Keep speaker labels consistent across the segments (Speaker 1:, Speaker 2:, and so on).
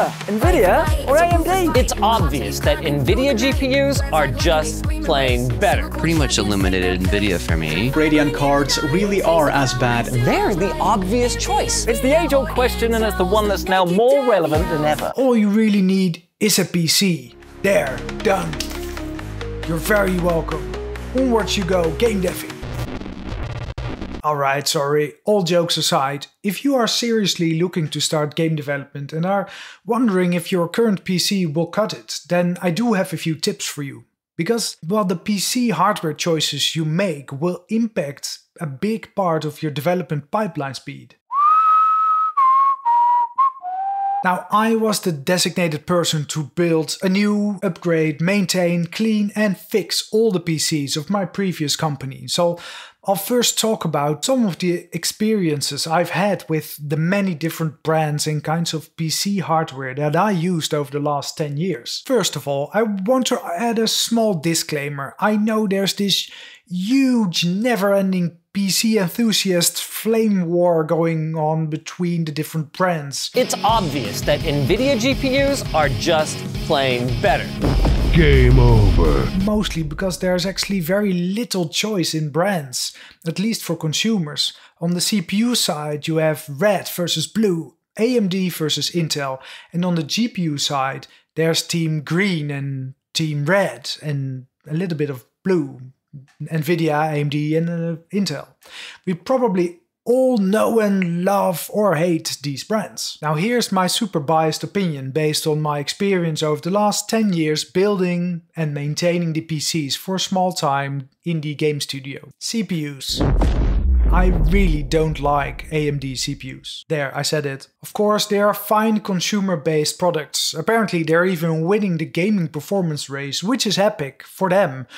Speaker 1: cheaper, Nvidia or AMD?
Speaker 2: It's obvious that NVIDIA GPUs are just plain better.
Speaker 3: Pretty much eliminated NVIDIA for me.
Speaker 4: Radeon cards really are as bad.
Speaker 2: They're the obvious choice. It's the age-old question and it's the one that's now more relevant than ever.
Speaker 5: All you really need is a PC. There, done. You're very welcome. Onwards you go, game deving. Alright, sorry, all jokes aside, if you are seriously looking to start game development and are wondering if your current PC will cut it, then I do have a few tips for you. Because, well, the PC hardware choices you make will impact a big part of your development pipeline speed. Now, I was the designated person to build a new, upgrade, maintain, clean, and fix all the PCs of my previous company. So, I'll first talk about some of the experiences I've had with the many different brands and kinds of PC hardware that I used over the last 10 years. First of all, I want to add a small disclaimer. I know there's this huge, never ending PC enthusiast flame war going on between the different brands.
Speaker 2: It's obvious that NVIDIA GPUs are just plain better.
Speaker 6: Game over.
Speaker 5: Mostly because there's actually very little choice in brands, at least for consumers. On the CPU side, you have red versus blue, AMD versus Intel, and on the GPU side, there's Team Green and Team Red, and a little bit of blue. Nvidia, AMD, and uh, Intel. We probably all know and love or hate these brands. Now here's my super biased opinion based on my experience over the last 10 years building and maintaining the PCs for small time indie game studio. CPUs. I really don't like AMD CPUs. There, I said it. Of course, they are fine consumer based products. Apparently, they're even winning the gaming performance race, which is epic for them.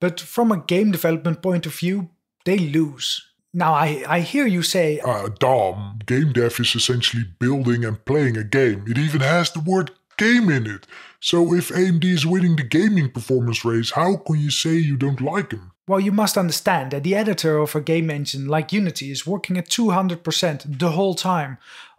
Speaker 5: But from a game development point of view, they lose. Now, I, I hear you say,
Speaker 6: Uh, Dom, game dev is essentially building and playing a game. It even has the word game in it. So if AMD is winning the gaming performance race, how can you say you don't like them?
Speaker 5: Well, you must understand that the editor of a game engine like Unity is working at 200% the whole time.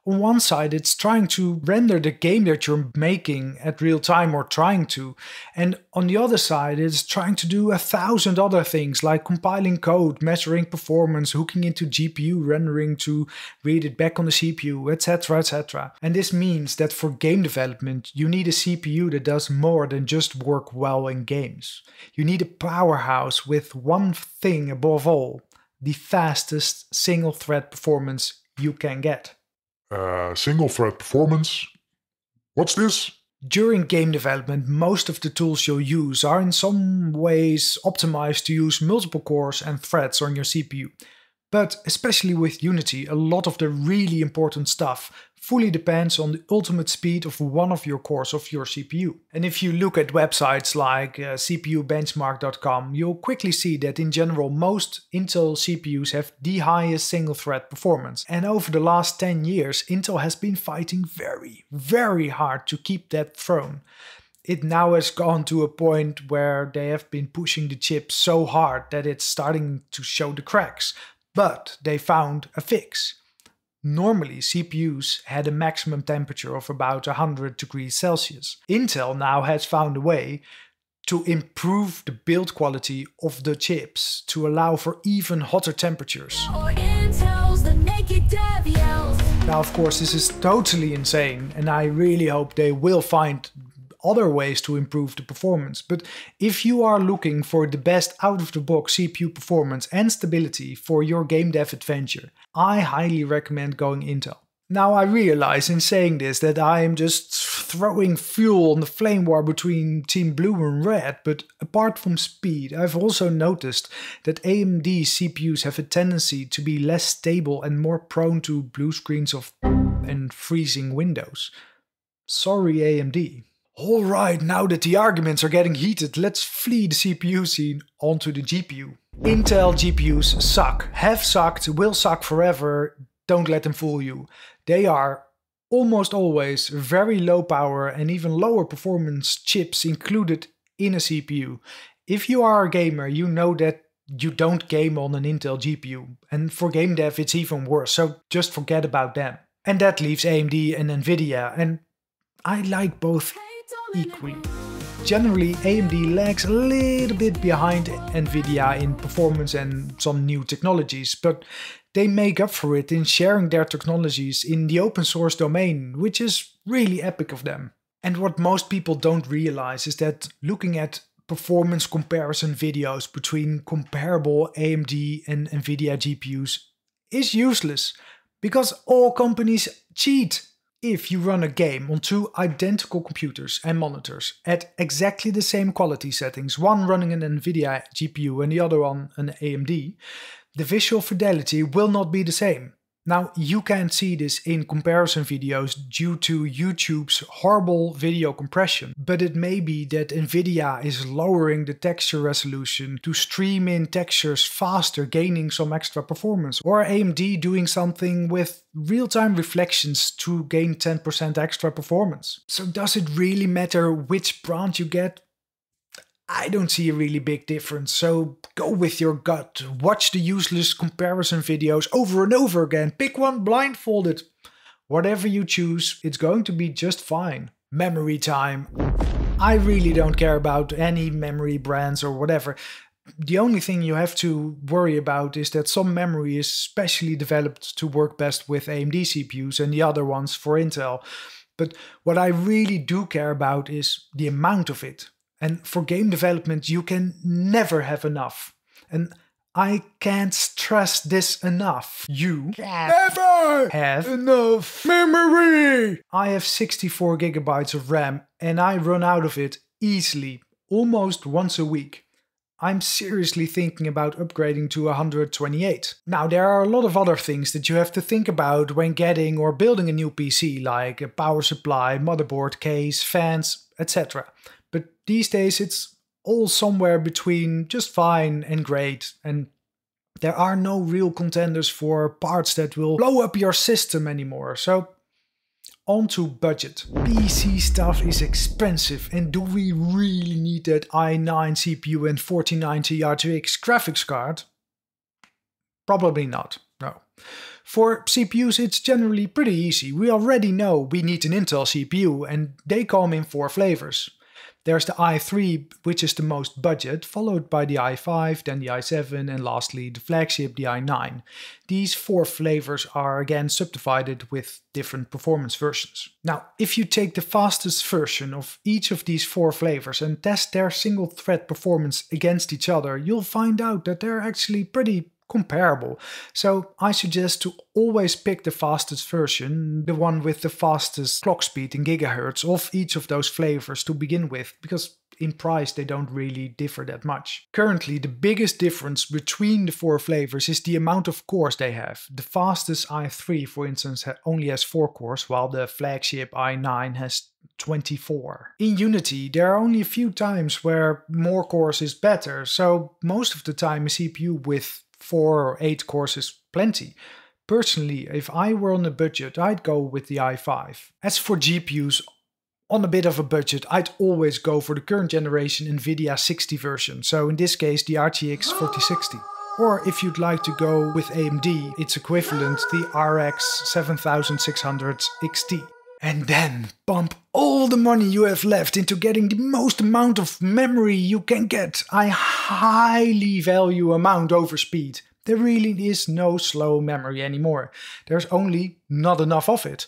Speaker 5: On one side, it's trying to render the game that you're making at real time or trying to, and on the other side, it's trying to do a thousand other things like compiling code, measuring performance, hooking into GPU rendering to read it back on the CPU, etc. etc. And this means that for game development, you need a CPU that does more than just work well in games. You need a powerhouse with one thing above all the fastest single thread performance you can get.
Speaker 6: Uh, single thread performance. What's this?
Speaker 5: During game development, most of the tools you'll use are in some ways optimized to use multiple cores and threads on your CPU. But especially with Unity, a lot of the really important stuff fully depends on the ultimate speed of one of your cores of your CPU. And if you look at websites like uh, CPUbenchmark.com, you'll quickly see that in general most Intel CPUs have the highest single thread performance. And over the last 10 years, Intel has been fighting very, very hard to keep that throne. It now has gone to a point where they have been pushing the chip so hard that it's starting to show the cracks. But they found a fix. Normally, CPUs had a maximum temperature of about 100 degrees Celsius. Intel now has found a way to improve the build quality of the chips to allow for even hotter temperatures. Now, of course, this is totally insane, and I really hope they will find other ways to improve the performance. But if you are looking for the best out of the box CPU performance and stability for your game dev adventure, I highly recommend going Intel. Now I realize in saying this that I am just throwing fuel on the flame war between Team Blue and Red, but apart from speed, I've also noticed that AMD CPUs have a tendency to be less stable and more prone to blue screens of and freezing windows. Sorry AMD. Alright, now that the arguments are getting heated, let's flee the CPU scene onto the GPU. Intel GPUs suck, have sucked, will suck forever, don't let them fool you. They are almost always very low power and even lower performance chips included in a CPU. If you are a gamer, you know that you don't game on an Intel GPU, and for game dev it's even worse, so just forget about them. And that leaves AMD and Nvidia, and I like both Generally, AMD lags a little bit behind Nvidia in performance and some new technologies, but they make up for it in sharing their technologies in the open source domain, which is really epic of them. And what most people don't realize is that looking at performance comparison videos between comparable AMD and Nvidia GPUs is useless because all companies cheat. If you run a game on two identical computers and monitors at exactly the same quality settings, one running an Nvidia GPU and the other on an AMD, the visual fidelity will not be the same. Now, you can't see this in comparison videos due to YouTube's horrible video compression, but it may be that Nvidia is lowering the texture resolution to stream in textures faster, gaining some extra performance, or AMD doing something with real-time reflections to gain 10% extra performance. So does it really matter which brand you get? I don't see a really big difference, so go with your gut. Watch the useless comparison videos over and over again. Pick one blindfolded. Whatever you choose, it's going to be just fine. Memory time. I really don't care about any memory brands or whatever. The only thing you have to worry about is that some memory is specially developed to work best with AMD CPUs and the other ones for Intel. But what I really do care about is the amount of it. And for game development, you can never have enough. And I can't stress this enough. You never have enough memory. I have 64 gigabytes of RAM and I run out of it easily, almost once a week. I'm seriously thinking about upgrading to 128. Now, there are a lot of other things that you have to think about when getting or building a new PC, like a power supply, motherboard case, fans, etc. These days it's all somewhere between just fine and great, and there are no real contenders for parts that will blow up your system anymore. So on to budget. PC stuff is expensive and do we really need that i9 CPU and 4090 RTX graphics card? Probably not, no. For CPUs it's generally pretty easy. We already know we need an Intel CPU and they come in four flavors. There's the i3, which is the most budget, followed by the i5, then the i7, and lastly the flagship, the i9. These four flavors are again subdivided with different performance versions. Now, if you take the fastest version of each of these four flavors and test their single thread performance against each other, you'll find out that they're actually pretty comparable. So I suggest to always pick the fastest version, the one with the fastest clock speed in gigahertz of each of those flavors to begin with, because in price they don't really differ that much. Currently, the biggest difference between the four flavors is the amount of cores they have. The fastest i3, for instance, only has 4 cores, while the flagship i9 has 24. In Unity, there are only a few times where more cores is better, so most of the time a CPU with four or eight courses plenty. Personally, if I were on a budget, I'd go with the i5. As for GPUs, on a bit of a budget, I'd always go for the current generation NVIDIA 60 version, so in this case the RTX 4060. Or if you'd like to go with AMD, its equivalent, the RX 7600 XT. And then pump all the money you have left into getting the most amount of memory you can get. I highly value amount over speed. There really is no slow memory anymore. There's only not enough of it.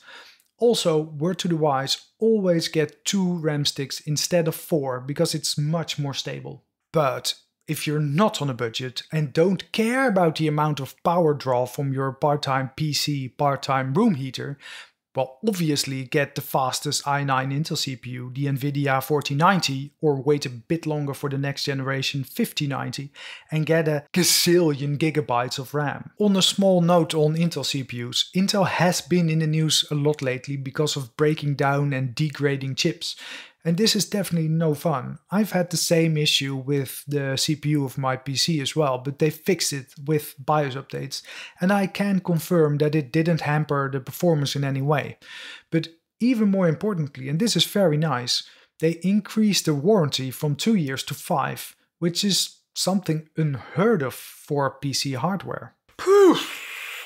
Speaker 5: Also, word to the wise, always get two RAM sticks instead of four because it's much more stable. But if you're not on a budget and don't care about the amount of power draw from your part-time PC, part-time room heater, well, obviously get the fastest i9 Intel CPU, the NVIDIA 4090, or wait a bit longer for the next generation 5090, and get a gazillion gigabytes of RAM. On a small note on Intel CPUs, Intel has been in the news a lot lately because of breaking down and degrading chips. And this is definitely no fun. I've had the same issue with the CPU of my PC as well, but they fixed it with BIOS updates, and I can confirm that it didn't hamper the performance in any way. But even more importantly, and this is very nice, they increased the warranty from 2 years to 5, which is something unheard of for PC hardware.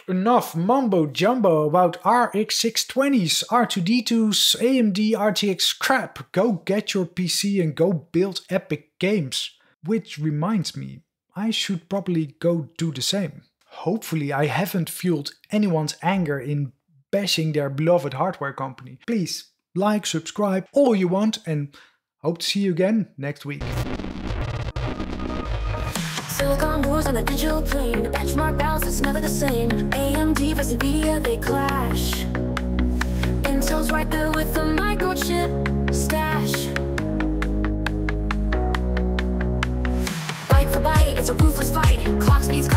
Speaker 5: Enough mumbo jumbo about RX 620s, R2D2s, AMD RTX crap. Go get your PC and go build epic games. Which reminds me, I should probably go do the same. Hopefully, I haven't fueled anyone's anger in bashing their beloved hardware company. Please like, subscribe, all you want, and hope to see you again next week.
Speaker 7: Silicon wars on the digital plane. The benchmark balance is never the same. AMD versus Nvidia, they clash. Intel's right there with the microchip stash. Bite for bite, it's a ruthless fight. Clock speeds